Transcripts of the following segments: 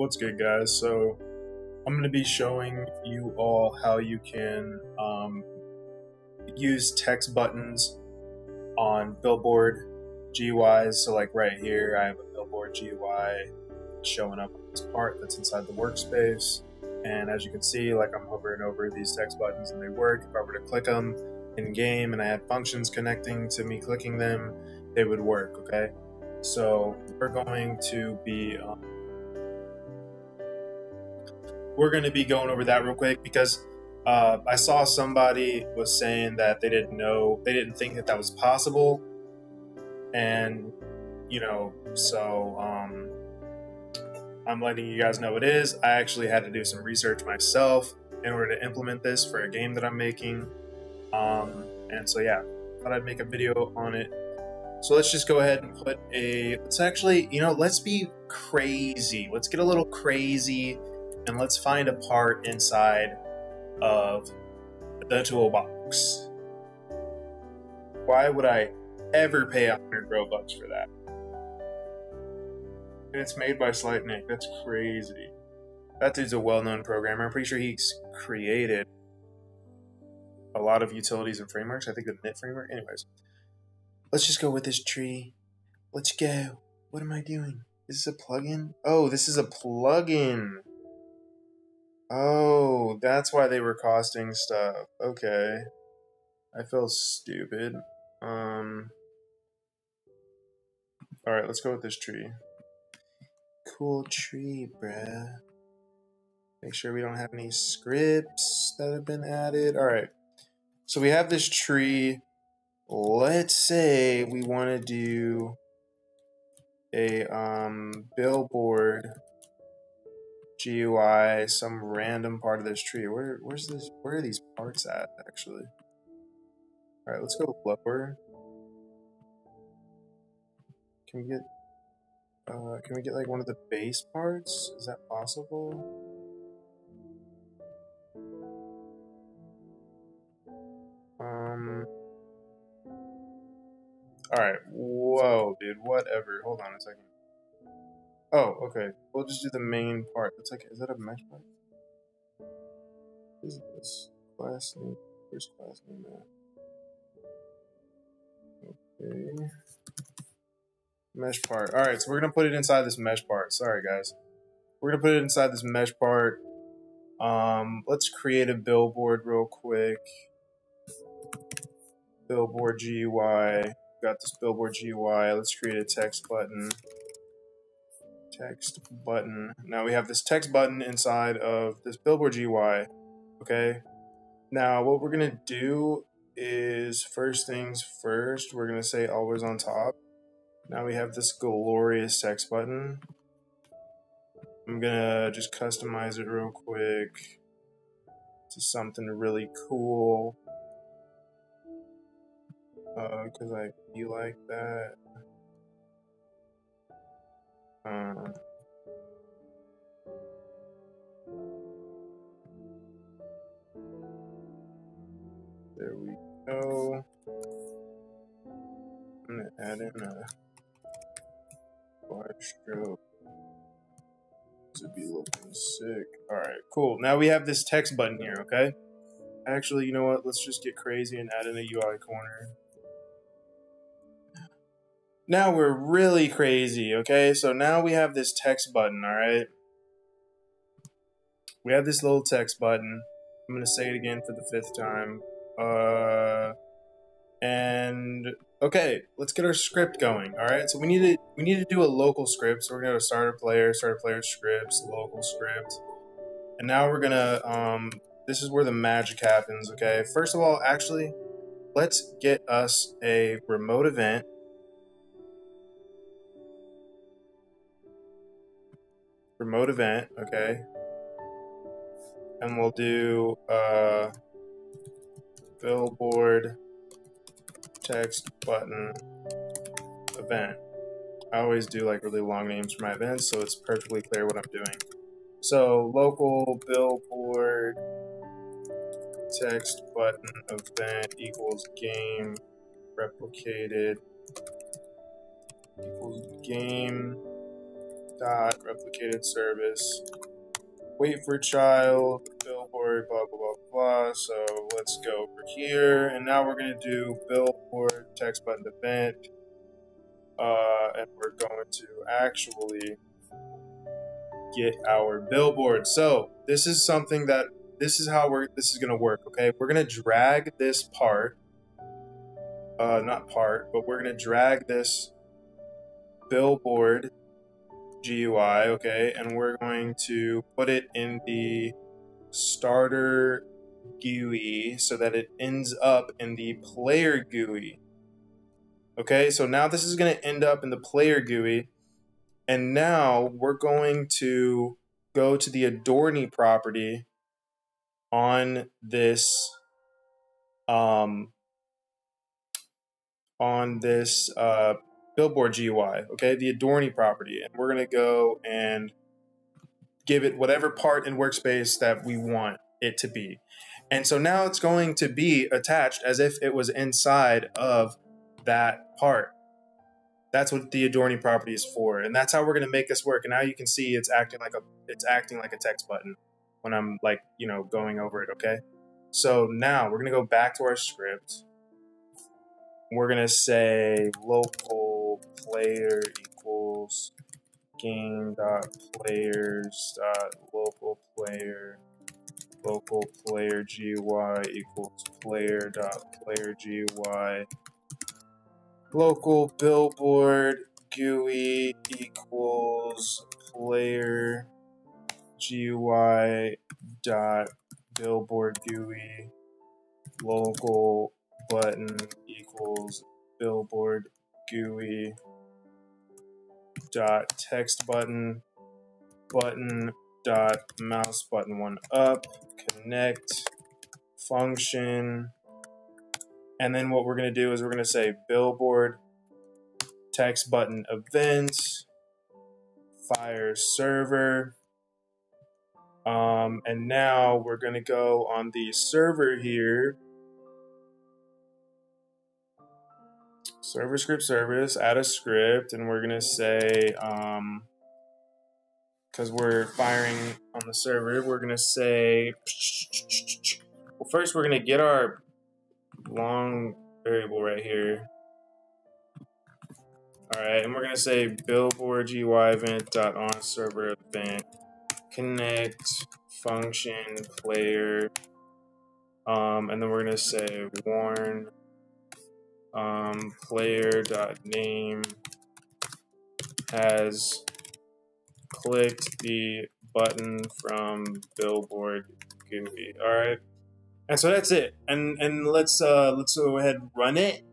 What's good, guys? So, I'm going to be showing you all how you can um, use text buttons on Billboard GUIs. So, like right here, I have a Billboard GUI showing up this part that's inside the workspace. And as you can see, like I'm hovering over these text buttons and they work. If I were to click them in game and I had functions connecting to me clicking them, they would work, okay? So we're going to be um, we're going to be going over that real quick because uh, I saw somebody was saying that they didn't know, they didn't think that that was possible, and you know, so um, I'm letting you guys know it is. I actually had to do some research myself in order to implement this for a game that I'm making, um, and so yeah, thought I'd make a video on it. So let's just go ahead and put a. Let's actually, you know, let's be crazy. Let's get a little crazy and let's find a part inside of the toolbox. Why would I ever pay a hundred Robux for that? And it's made by sleitnick. That's crazy. That dude's a well-known programmer. I'm pretty sure he's created a lot of utilities and frameworks. I think the Knit framework. Anyways, let's just go with this tree. Let's go. What am I doing? Is this a plugin? Oh, this is a plugin. Oh, that's why they were costing stuff. Okay. I feel stupid. Um. Alright, let's go with this tree. Cool tree, bruh. Make sure we don't have any scripts that have been added. Alright. So we have this tree. Let's say we want to do a um, billboard GUI, some random part of this tree. Where where's this where are these parts at actually? Alright, let's go lower. Can we get uh can we get like one of the base parts? Is that possible? Um Alright, whoa, dude, whatever. Hold on a second. Oh, okay. We'll just do the main part. It's like, is that a mesh part? Is this? Class name. Where's class name at? Okay. Mesh part. Alright, so we're to put it inside this mesh part. Sorry, guys. We're to put it inside this mesh part. Um, let's create a billboard real quick. Billboard GUI. Got this billboard GUI. Let's create a text button text button. Now we have this text button inside of this billboard GUI. Okay. Now what we're gonna do is first things first, we're gonna say always on top. Now we have this glorious text button. I'm gonna just customize it real quick to something really cool. Uh, cause I feel like that. Uh, there we go. I'm gonna add in a wide stroke. This would be looking sick. Alright, cool. Now we have this text button here, okay? Actually, you know what? Let's just get crazy and add in a UI corner. Now we're really crazy, okay? So now we have this text button, all right? We have this little text button. I'm going to say it again for the fifth time. Uh and okay, let's get our script going. All right, so we need to we need to do a local script. So we're gonna go to starter player, starter player scripts, local script, and now we're gonna um. This is where the magic happens. Okay, first of all, actually, let's get us a remote event remote event, okay? And we'll do uh, billboard text button event. I always do like really long names for my events, so it's perfectly clear what I'm doing. So local billboard text button event equals game replicated equals game dot replicated service. Wait for child billboard blah blah blah blah. So let's go over here. And now we're going to do billboard text button event uh, and we're going to actually get our billboard. So this is something that this is how we're this is to work okay? We're to drag this part uh, not part but we're to drag this billboard GUI, okay, and we're going to put it in the starter GUI so that it ends up in the player GUI. Okay, so now this is going to end up in the player GUI, and now we're going to go to the Adornee property on this um, on this uh, billboard GUI, okay, the Adornee property, and we're gonna go and give it whatever part in workspace that we want it to be. And so now it's going to be attached as if it was inside of that part. That's what the Adornee property is for, and that's how we're gonna make this work. And now you can see it's acting like a it's acting like a text button when I'm like you know going over it. Okay, so now we're gonna go back to our script. We're gonna say local player equals game dot players dot local player local player GUI equals player dot player GUI local billboard GUI equals player GUI dot billboard GUI local button equals billboard GUI dot text button button dot mouse button one up connect function. And then what we're going to do is we're going to say billboard text button event fire server. Um, and now we're going to go on the server here server script service, add a script, and we're gonna say, um, because we're firing on the server, we're gonna say, well, first we're gonna get our long variable right here. All right, and we're gonna say billboard GUI event dot on server event connect function player, um, and then we're gonna say warn um, player dot name has clicked the button from billboard GUI. All right, and so that's it. And and let's uh let's go ahead and run it.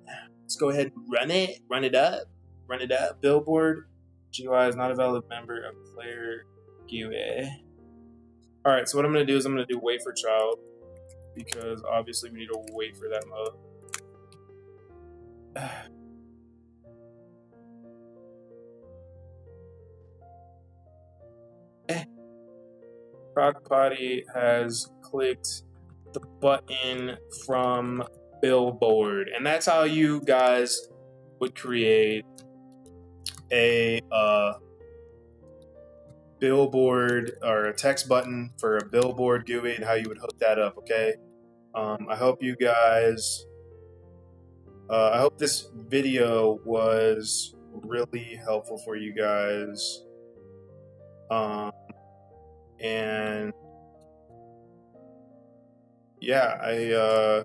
Let's go ahead and run it. Run it up. Run it up. Billboard GUI is not a valid member of player GUI. All right, so what I'm gonna do is I'm gonna do wait for child because obviously we need to wait for that mode. Eh. Has clicked the button from Billboard, and that's how you guys would create a uh, billboard or a text button for a billboard GUI and how you would hook that up. Okay. Um, I hope you guys uh, I hope this video was really helpful for you guys. Um, and yeah, I uh,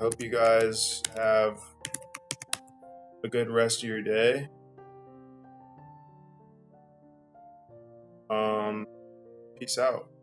hope you guys have a good rest of your day. Um, peace out.